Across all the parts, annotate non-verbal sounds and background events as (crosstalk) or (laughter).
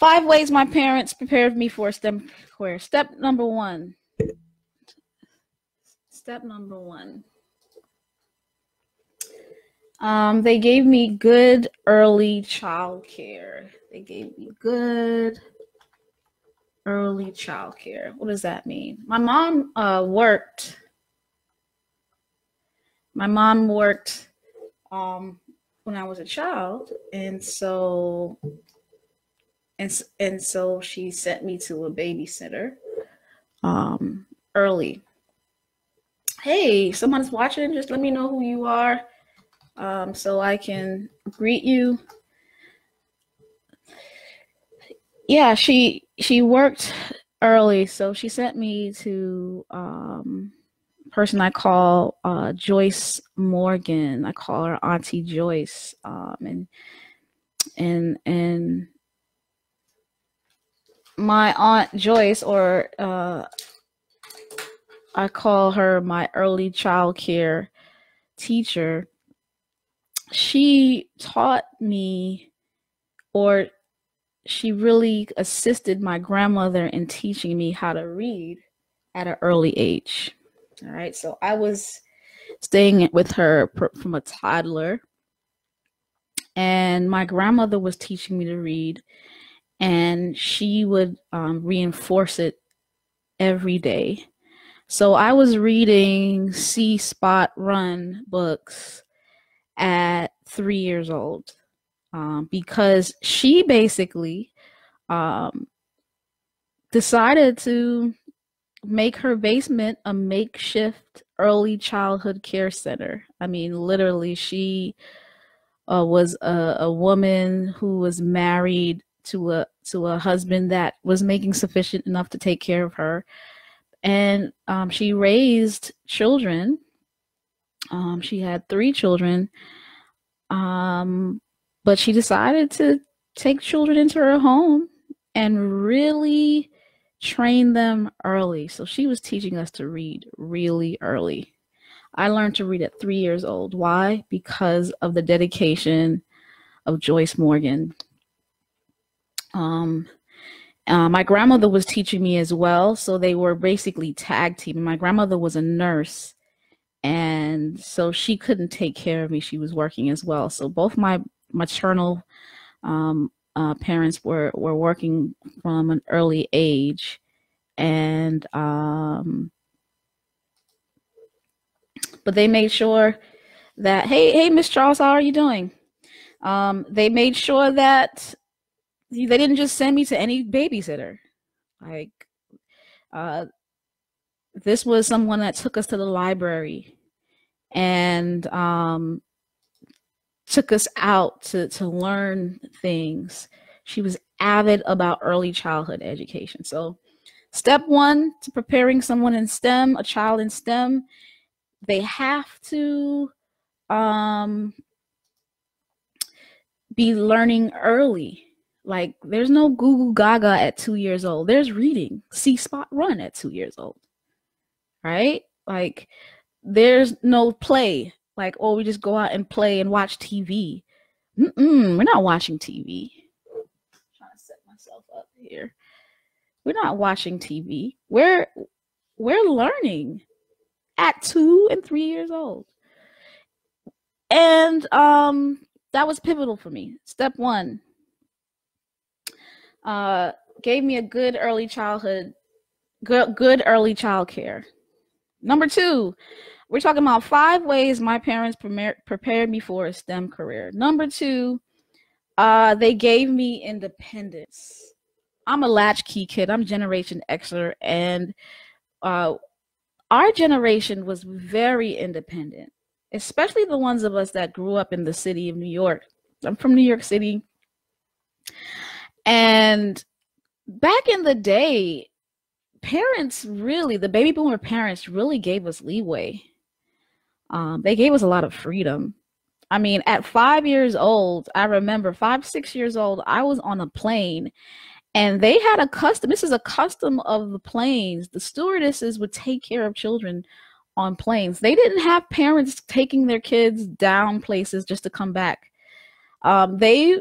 Five ways my parents prepared me for STEM career. Step number one. Step number one. Um, they gave me good early child care. They gave me good early child care. What does that mean? My mom uh, worked. My mom worked um, when I was a child, and so and and so she sent me to a babysitter um, early. Hey, someone's watching. Just let me know who you are um, so I can greet you. Yeah, she she worked early, so she sent me to um, person I call uh, Joyce Morgan. I call her Auntie Joyce, um, and and and my aunt Joyce, or uh, I call her my early child care teacher she taught me or she really assisted my grandmother in teaching me how to read at an early age. All right. So I was staying with her from a toddler, and my grandmother was teaching me to read, and she would um, reinforce it every day. So I was reading See Spot Run books at three years old um, because she basically um, decided to make her basement a makeshift early childhood care center. I mean, literally, she uh, was a, a woman who was married to a to a husband that was making sufficient enough to take care of her, and um, she raised children um, she had three children, um, but she decided to take children into her home and really train them early. So she was teaching us to read really early. I learned to read at three years old. Why? Because of the dedication of Joyce Morgan. Um, uh, my grandmother was teaching me as well, so they were basically tag team. My grandmother was a nurse, and so she couldn't take care of me. She was working as well. So both my maternal um, uh, parents were were working from an early age and um, but they made sure that hey hey miss charles how are you doing? Um, they made sure that they didn't just send me to any babysitter like uh, this was someone that took us to the library and um, took us out to, to learn things. She was avid about early childhood education. So, step one to preparing someone in STEM, a child in STEM, they have to um, be learning early. Like, there's no Google Gaga at two years old. There's reading, see spot run at two years old right? Like there's no play. Like, oh, we just go out and play and watch TV. Mm-mm, we're not watching TV. I'm trying to set myself up here. We're not watching TV. We're we're learning at two and three years old. And um that was pivotal for me. Step one. Uh gave me a good early childhood, good good early child care. Number two, we're talking about five ways my parents prepared me for a STEM career. Number two, uh, they gave me independence. I'm a latchkey kid. I'm Generation Xer, and uh, our generation was very independent, especially the ones of us that grew up in the city of New York. I'm from New York City, and back in the day, parents really, the baby boomer parents really gave us leeway. Um, they gave us a lot of freedom. I mean, at five years old, I remember five, six years old, I was on a plane and they had a custom. This is a custom of the planes. The stewardesses would take care of children on planes. They didn't have parents taking their kids down places just to come back. Um, they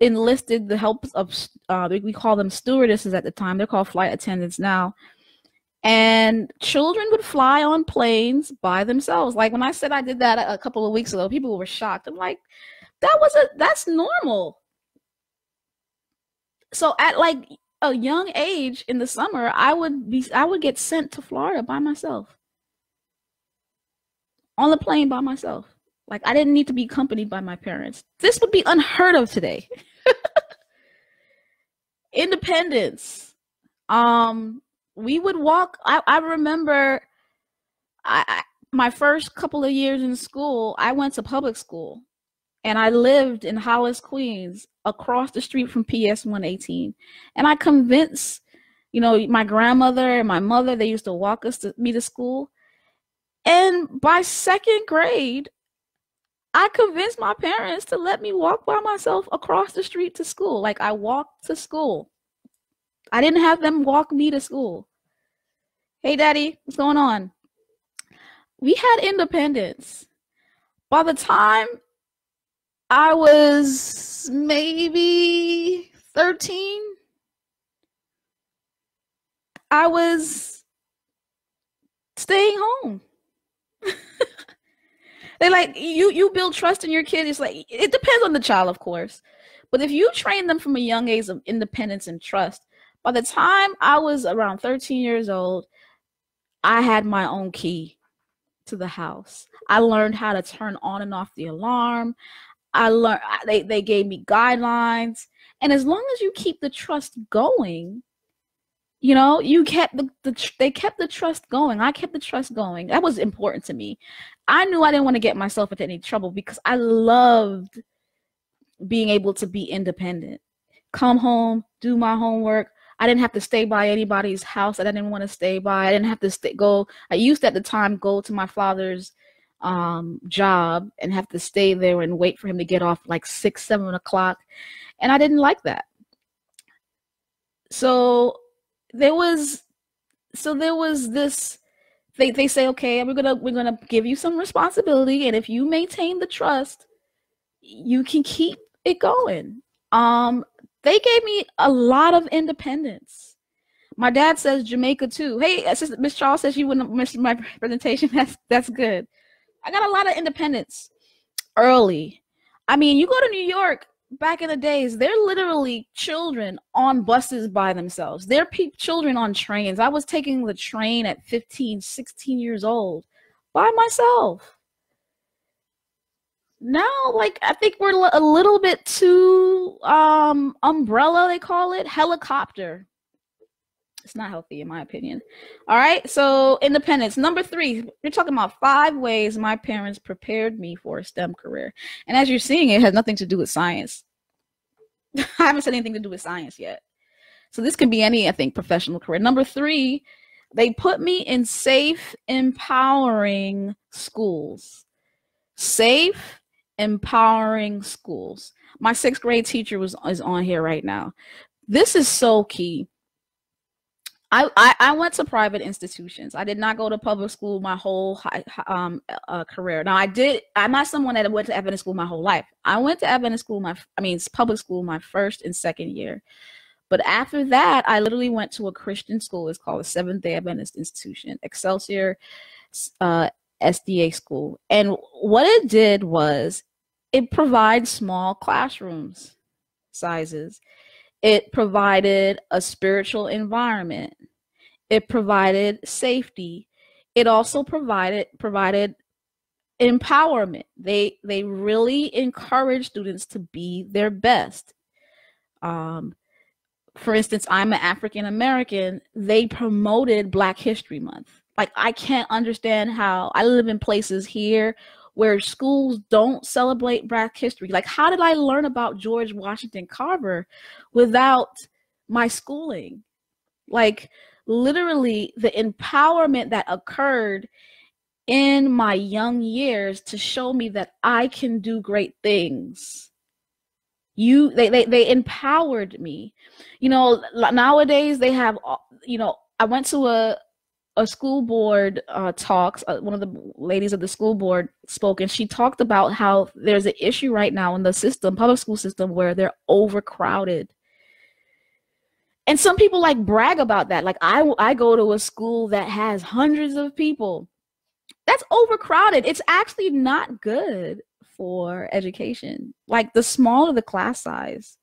enlisted the help of uh, we call them stewardesses at the time. They're called flight attendants now. And children would fly on planes by themselves. Like when I said I did that a couple of weeks ago, people were shocked. I'm like, that was a that's normal. So at like a young age in the summer, I would be I would get sent to Florida by myself. On the plane by myself. Like I didn't need to be accompanied by my parents. This would be unheard of today. (laughs) Independence. Um we would walk I, I remember I, I my first couple of years in school, I went to public school and I lived in Hollis, Queens, across the street from PS 118. And I convinced, you know, my grandmother and my mother, they used to walk us to me to school. And by second grade, I convinced my parents to let me walk by myself across the street to school. Like I walked to school. I didn't have them walk me to school. Hey, daddy, what's going on? We had independence. By the time I was maybe 13. I was staying home. (laughs) they like you you build trust in your kid. It's like it depends on the child, of course. But if you train them from a young age of independence and trust, by the time I was around 13 years old, I had my own key to the house. I learned how to turn on and off the alarm. I learned they, they gave me guidelines. And as long as you keep the trust going, you know, you kept the, the they kept the trust going. I kept the trust going. That was important to me. I knew I didn't want to get myself into any trouble because I loved being able to be independent. Come home, do my homework. I didn't have to stay by anybody's house that I didn't want to stay by. I didn't have to stay, go. I used to, at the time go to my father's um, job and have to stay there and wait for him to get off like six, seven o'clock. And I didn't like that. So there was, so there was this, they, they say, okay, we're gonna, we're gonna give you some responsibility. And if you maintain the trust, you can keep it going. Um, they gave me a lot of independence. My dad says Jamaica too. Hey, Miss Charles says you wouldn't miss my (laughs) presentation. That's that's good. I got a lot of independence early. I mean, you go to New York back in the days, they're literally children on buses by themselves. They're pe- children on trains. I was taking the train at 15, 16 years old by myself. Now, like, I think we're a little bit too um umbrella, they call it helicopter. It's not healthy, in my opinion. All right. So, independence. Number three, you're talking about five ways my parents prepared me for a STEM career. And as you're seeing, it has nothing to do with science. (laughs) I haven't said anything to do with science yet. So, this can be any, I think, professional career. Number three, they put me in safe, empowering schools. Safe, empowering schools. My sixth grade teacher was is on here right now. This is so key I, I, I went to private institutions. I did not go to public school my whole high, um uh, career. Now I did. I'm not someone that went to Adventist school my whole life. I went to Adventist school my I mean public school my first and second year, but after that I literally went to a Christian school. It's called the Seventh Day Adventist Institution, Excelsior uh, SDA school. And what it did was it provides small classrooms sizes it provided a spiritual environment. It provided safety. It also provided provided empowerment. They they really encourage students to be their best. Um, for instance, I'm an African American. They promoted Black History Month. Like I can't understand how I live in places here where schools don't celebrate Black history. Like, how did I learn about George Washington Carver without my schooling? Like, literally, the empowerment that occurred in my young years to show me that I can do great things. You, they, they, they empowered me. You know, nowadays they have, you know, I went to a, a school board uh, talks. Uh, one of the ladies of the school board spoke, and she talked about how there's an issue right now in the system, public school system, where they're overcrowded. And some people like brag about that. Like I, I go to a school that has hundreds of people. That's overcrowded. It's actually not good for education. Like the smaller the class size,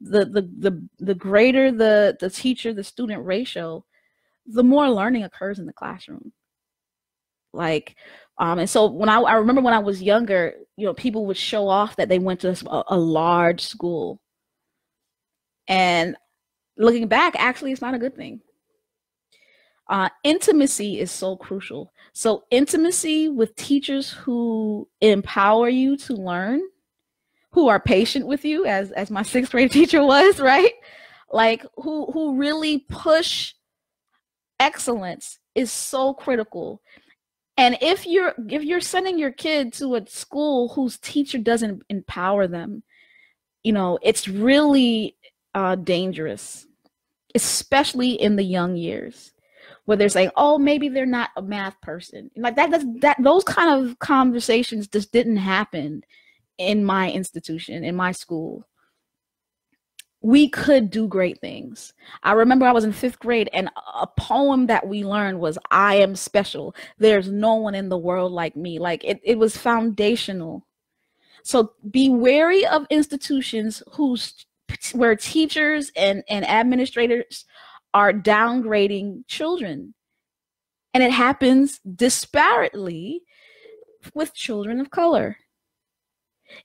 the the the the greater the the teacher the student ratio, the more learning occurs in the classroom. Like, um, and so when I I remember when I was younger, you know, people would show off that they went to a, a large school, and looking back, actually, it's not a good thing. Uh, intimacy is so crucial. So, intimacy with teachers who empower you to learn, who are patient with you, as as my (laughs) sixth grade teacher was, right? Like who who really push excellence is so critical. And if you're if you're sending your kid to a school whose teacher doesn't empower them, you know, it's really uh, dangerous, especially in the young years where they're saying, "Oh, maybe they're not a math person." Like that, that, that those kind of conversations just didn't happen in my institution, in my school we could do great things. I remember I was in fifth grade and a poem that we learned was I am special. There's no one in the world like me. Like it, it was foundational. So be wary of institutions whose where teachers and, and administrators are downgrading children. And it happens disparately with children of color.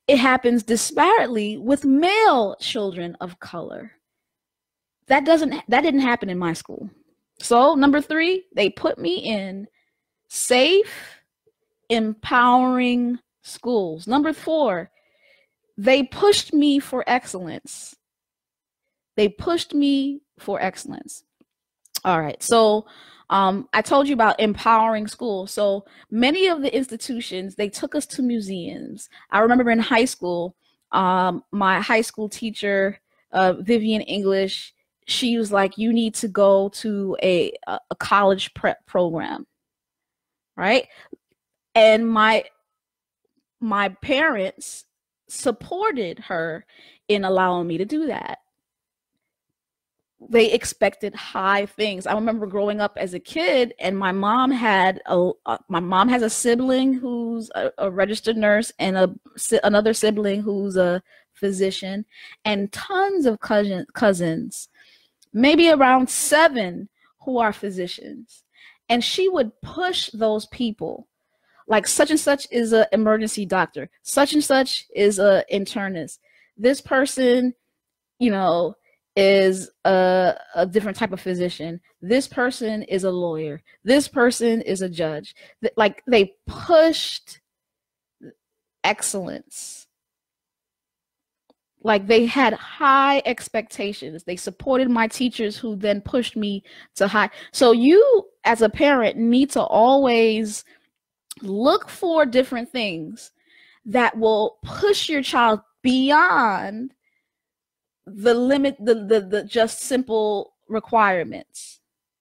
It happens disparately with male children of color. That doesn't that didn't happen in my school. So, number 3, they put me in safe, empowering schools. Number 4, they pushed me for excellence. They pushed me for excellence. All right. So, um, I told you about empowering schools. So many of the institutions, they took us to museums. I remember in high school, um, my high school teacher, uh, Vivian English, she was like, you need to go to a, a college prep program. Right. And my, my parents supported her in allowing me to do that they expected high things. I remember growing up as a kid, and my mom had a uh, my mom has a sibling who's a, a registered nurse, and a another sibling who's a physician, and tons of cousin cousins, maybe around seven who are physicians, and she would push those people. Like such and such is an emergency doctor. Such and such is a internist. This person, you know, is a, a different type of physician. This person is a lawyer. This person is a judge. Like they pushed excellence. Like they had high expectations. They supported my teachers who then pushed me to high. So you as a parent need to always look for different things that will push your child beyond the limit the, the the just simple requirements.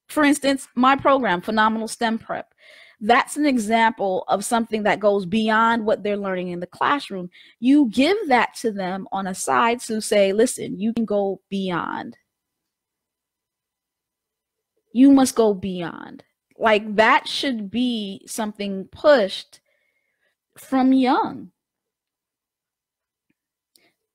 For instance my program phenomenal stem prep that's an example of something that goes beyond what they're learning in the classroom. You give that to them on a side to say listen you can go beyond. You must go beyond. Like that should be something pushed from young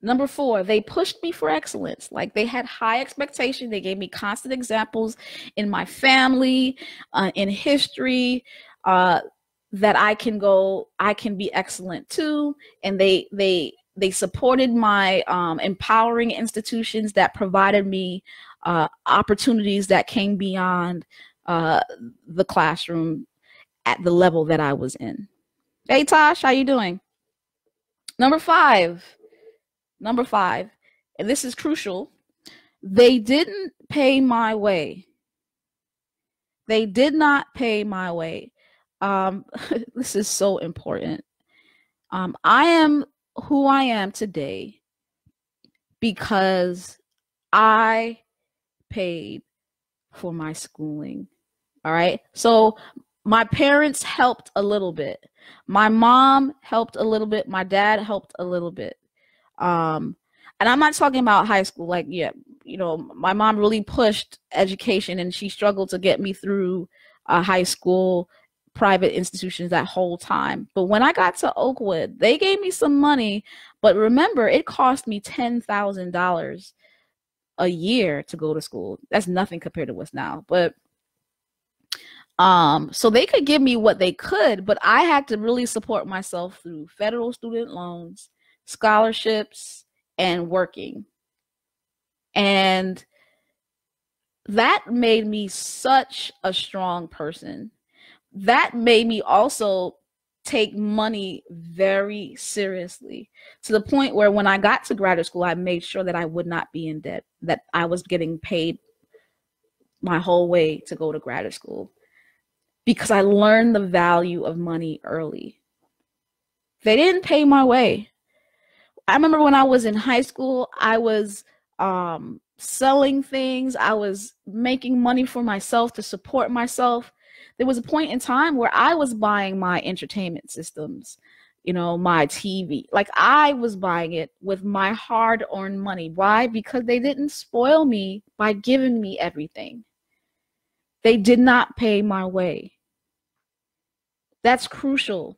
Number four, they pushed me for excellence. Like they had high expectation. They gave me constant examples in my family, uh, in history, uh, that I can go, I can be excellent too. And they they they supported my um, empowering institutions that provided me uh, opportunities that came beyond uh, the classroom at the level that I was in. Hey Tosh, how you doing? Number five Number five, and this is crucial, they didn't pay my way. They did not pay my way. Um, (laughs) this is so important. Um, I am who I am today because I paid for my schooling. All right. So my parents helped a little bit. My mom helped a little bit. My dad helped a little bit. Um, and I'm not talking about high school. Like, yeah, you know, my mom really pushed education and she struggled to get me through uh, high school private institutions that whole time. But when I got to Oakwood, they gave me some money. But remember, it cost me $10,000 a year to go to school. That's nothing compared to what's now. But um, so they could give me what they could, but I had to really support myself through federal student loans, scholarships, and working. And that made me such a strong person. That made me also take money very seriously to the point where when I got to graduate school, I made sure that I would not be in debt, that I was getting paid my whole way to go to graduate school because I learned the value of money early. They didn't pay my way. I remember when I was in high school, I was um, selling things, I was making money for myself to support myself. There was a point in time where I was buying my entertainment systems, you know, my TV. Like I was buying it with my hard earned money. Why? Because they didn't spoil me by giving me everything. They did not pay my way. That's crucial.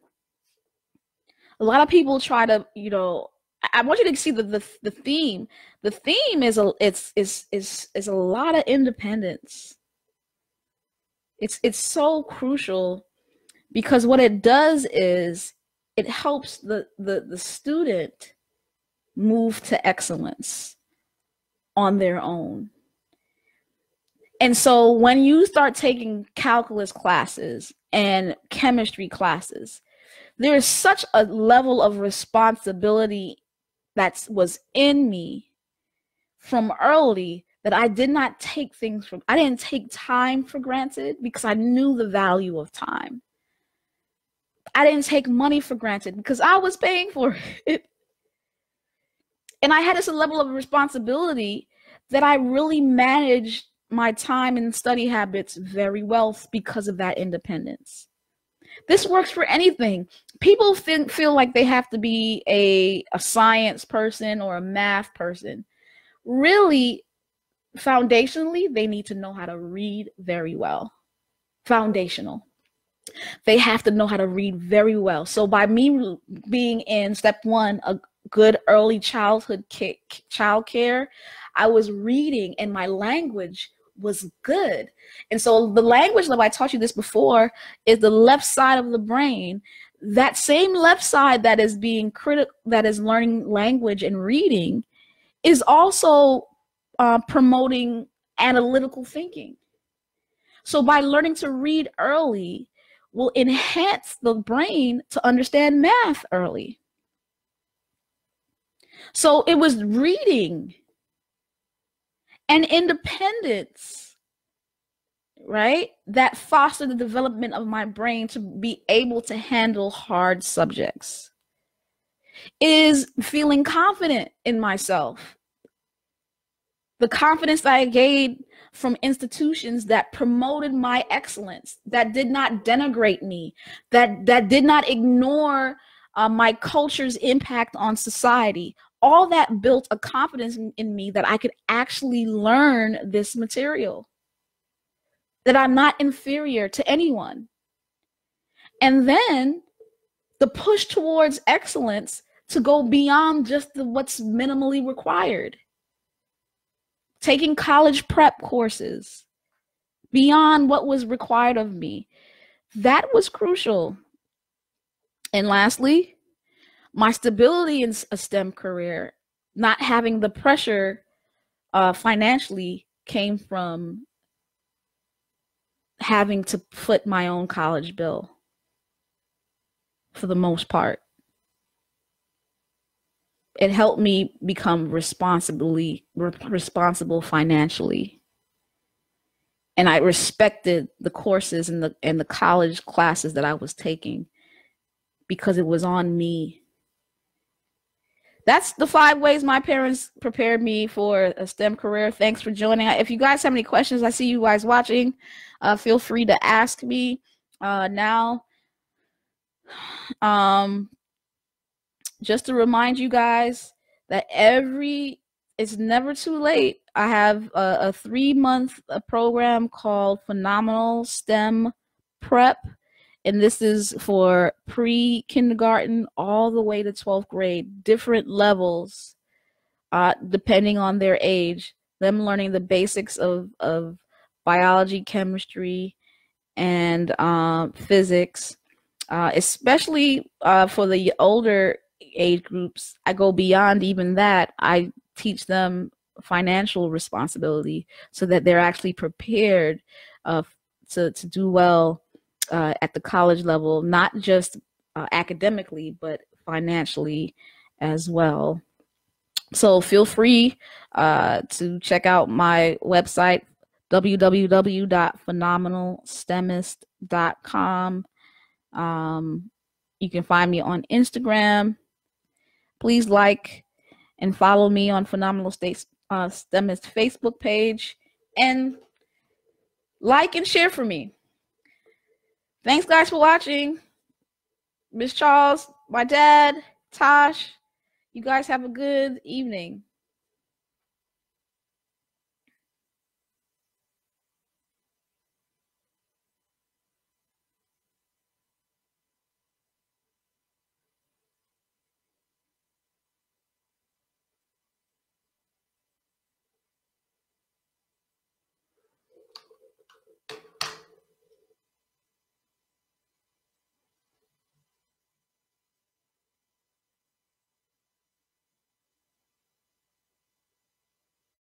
A lot of people try to, you know, I want you to see the, the the theme. The theme is a it's is is is a lot of independence. It's it's so crucial because what it does is it helps the the the student move to excellence on their own. And so when you start taking calculus classes and chemistry classes, there is such a level of responsibility that was in me from early that I did not take things from I didn't take time for granted because I knew the value of time. I didn't take money for granted because I was paying for (laughs) it. And I had this level of responsibility that I really managed my time and study habits very well because of that independence. This works for anything. People feel, feel like they have to be a, a science person or a math person. Really, foundationally, they need to know how to read very well. Foundational. They have to know how to read very well. So, by me being in step one, a good early childhood child care, I was reading and my language was good. And so the language that I taught you this before is the left side of the brain. That same left side that is being critical, that is learning language and reading, is also uh, promoting analytical thinking. So by learning to read early, will enhance the brain to understand math early. So it was reading and independence, right? That fostered the development of my brain to be able to handle hard subjects. Is feeling confident in myself. The confidence that I gained from institutions that promoted my excellence, that did not denigrate me, that that did not ignore uh, my culture's impact on society all that built a confidence in, in me that I could actually learn this material, that I'm not inferior to anyone. And then the push towards excellence to go beyond just the, what's minimally required. Taking college prep courses beyond what was required of me. That was crucial. And lastly, my stability in a STEM career, not having the pressure uh, financially, came from having to foot my own college bill for the most part. It helped me become responsibly re- responsible financially. And I respected the courses and the and the college classes that I was taking because it was on me that's the five ways my parents prepared me for a STEM career. Thanks for joining. If you guys have any questions, I see you guys watching. Uh, feel free to ask me uh, now. Um, just to remind you guys that every it's never too late. I have a, a three month uh, program called Phenomenal STEM Prep and this is for pre kindergarten all the way to 12th grade, different levels, uh, depending on their age. Them learning the basics of, of biology, chemistry, and um, physics, uh, especially uh, for the older age groups. I go beyond even that. I teach them financial responsibility so that they're actually prepared uh, to, to do well uh, at the college level, not just uh, academically, but financially as well. So feel free uh, to check out my website, www.phenomenalstemist.com. Um, you can find me on Instagram. Please like and follow me on Phenomenal States uh, STEMist Facebook page and like and share for me. Thanks, guys, for watching. Miss Charles, my dad, Tosh, you guys have a good evening.